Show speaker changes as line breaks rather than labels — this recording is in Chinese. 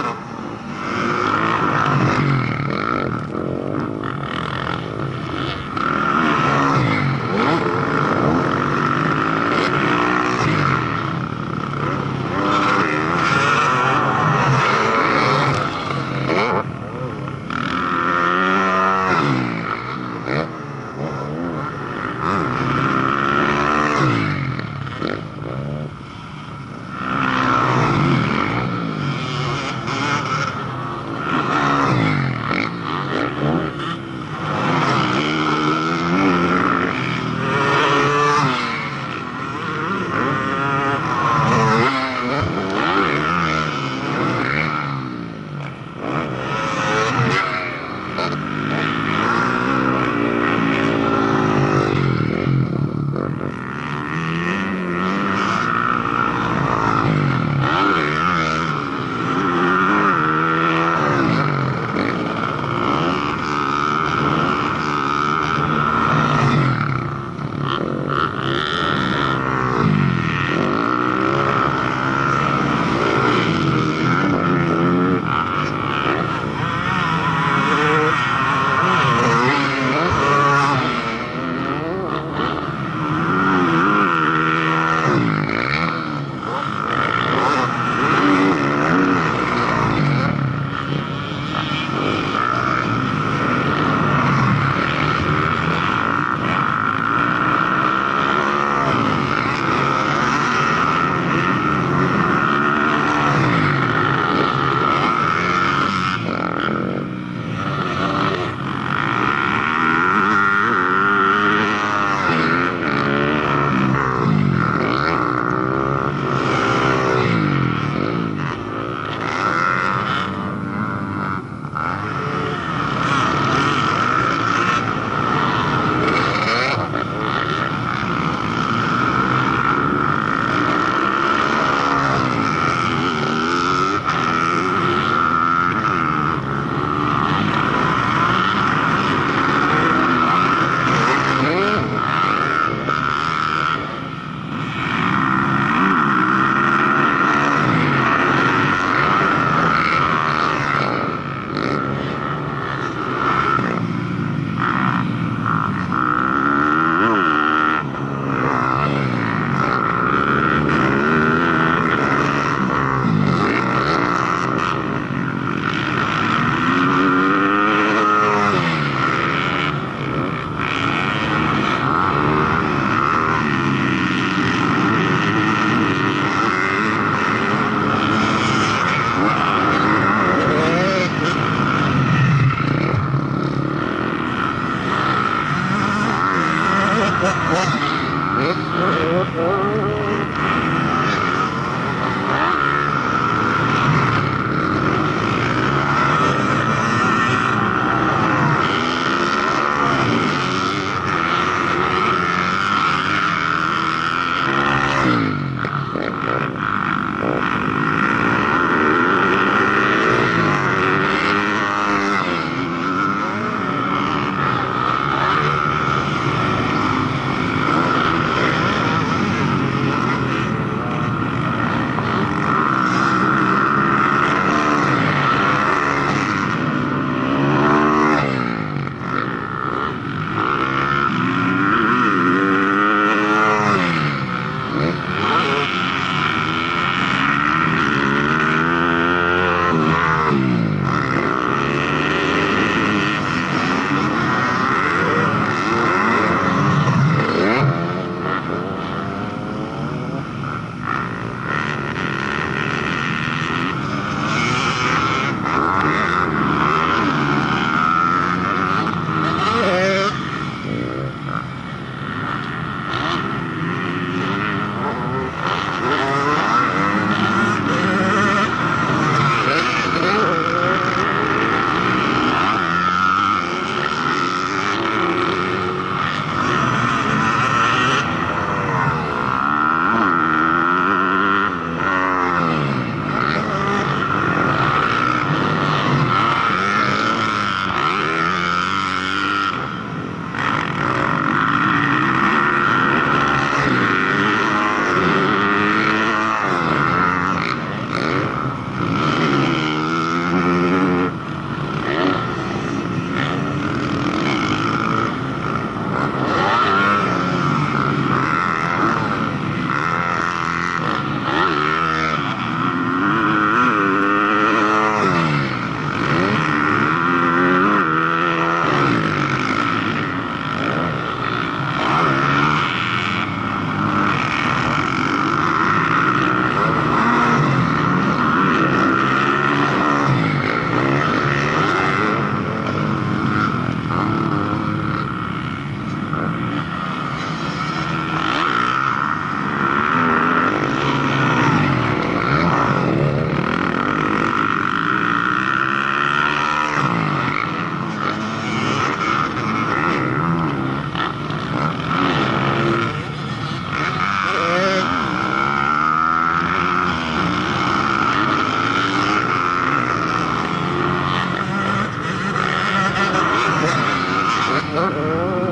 Toronto.
嗯嗯